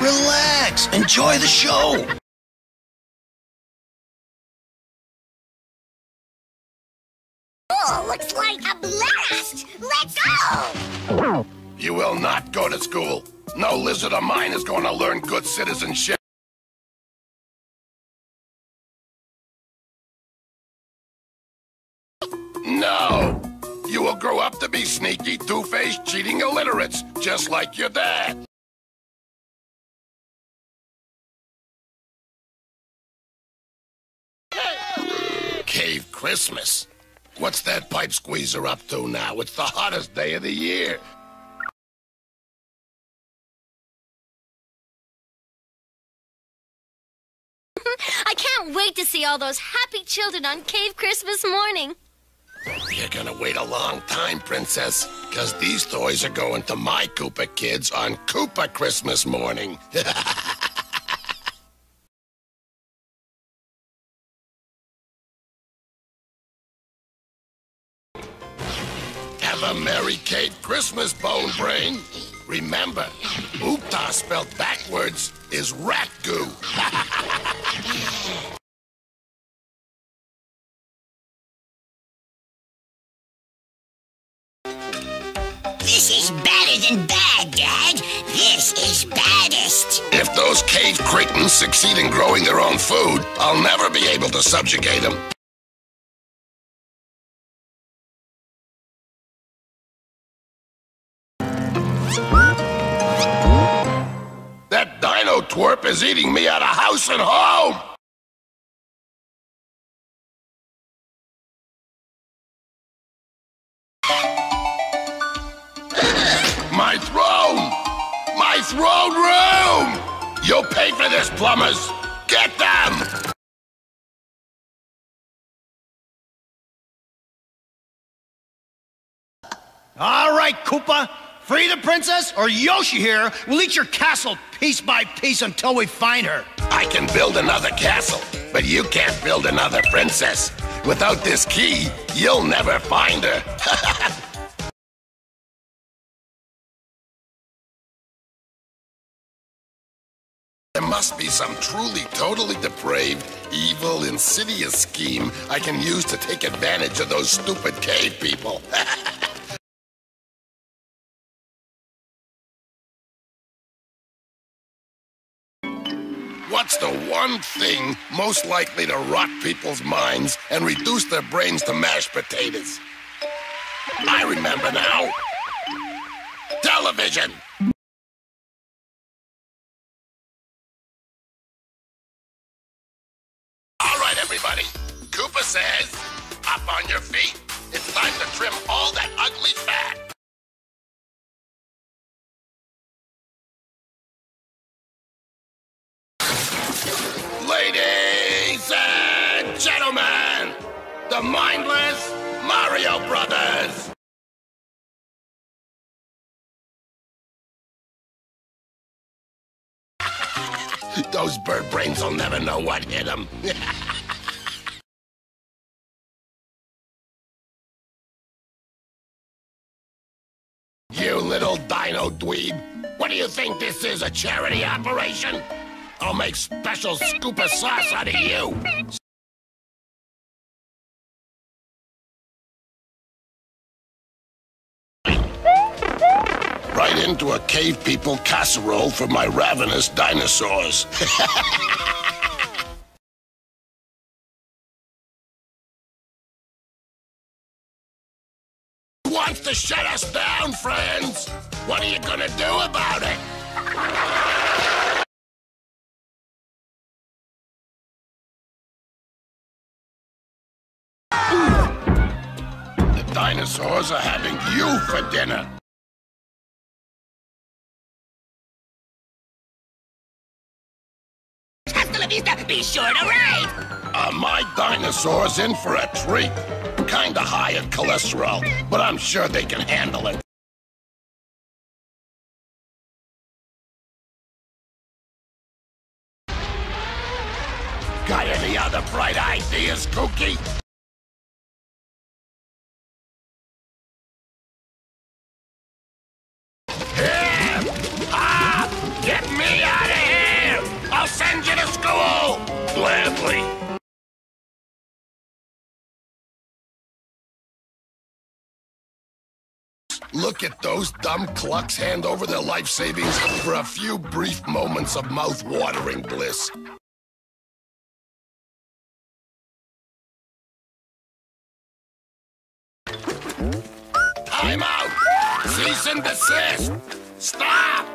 Relax. Enjoy the show. Oh, looks like a blast! Let's go! You will not go to school. No lizard of mine is going to learn good citizenship. No! You will grow up to be sneaky, two-faced, cheating illiterates, just like your dad. Christmas. What's that pipe squeezer up to now? It's the hottest day of the year. I can't wait to see all those happy children on Cave Christmas morning. You're gonna wait a long time, Princess, because these toys are going to my Koopa kids on Koopa Christmas morning. A Merry Cave Christmas, Bone Brain. Remember, Oogtar spelled backwards is rat goo. This is better than bad, Dad. This is baddest. If those cave cretins succeed in growing their own food, I'll never be able to subjugate them. Twerp is eating me out of house and home! My throne! My throne room! You'll pay for this, plumbers! Get them! All right, Koopa. Free the princess, or Yoshi here will eat your castle piece by piece until we find her. I can build another castle, but you can't build another princess. Without this key, you'll never find her. There must be some truly, totally depraved, evil, insidious scheme I can use to take advantage of those stupid cave people. What's the one thing most likely to rot people's minds and reduce their brains to mashed potatoes? I remember now. Television! All right, everybody. Koopa says, up on your feet. It's time to trim all that ugly fat. Ladies and gentlemen, the mindless Mario Brothers. Those bird brains will never know what hit them. you little dino dweeb. What do you think this is, a charity operation? I'll make special scooper sauce out of you. Right into a cave people casserole for my ravenous dinosaurs. Wants to shut us down, friends. What are you gonna do about it? Dinosaurs are having you for dinner. Hasta la vista, be sure to ride. Are my dinosaurs in for a treat? Kinda high in cholesterol, but I'm sure they can handle it. Got any other bright ideas, Kooky? Look at those dumb clucks hand over their life savings for a few brief moments of mouth-watering bliss. Time out! Cease and desist! Stop!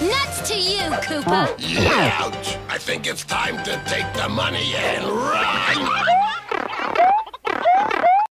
Nuts to you, Koopa. Ouch! I think it's time to take the money and run!